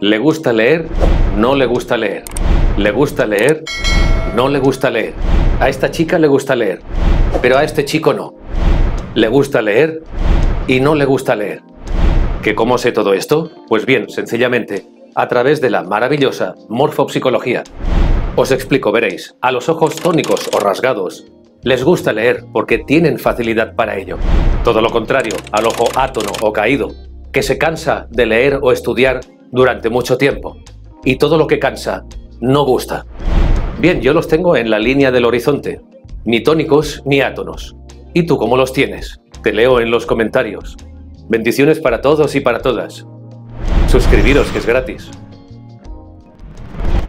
Le gusta leer, no le gusta leer. Le gusta leer, no le gusta leer. A esta chica le gusta leer, pero a este chico no. Le gusta leer y no le gusta leer. ¿Que cómo sé todo esto? Pues bien, sencillamente, a través de la maravillosa morfopsicología. Os explico, veréis, a los ojos tónicos o rasgados les gusta leer porque tienen facilidad para ello. Todo lo contrario al ojo átono o caído, que se cansa de leer o estudiar durante mucho tiempo. Y todo lo que cansa no gusta. Bien, yo los tengo en la línea del horizonte, ni tónicos ni átonos. ¿Y tú cómo los tienes? Te leo en los comentarios. Bendiciones para todos y para todas. Suscribiros que es gratis.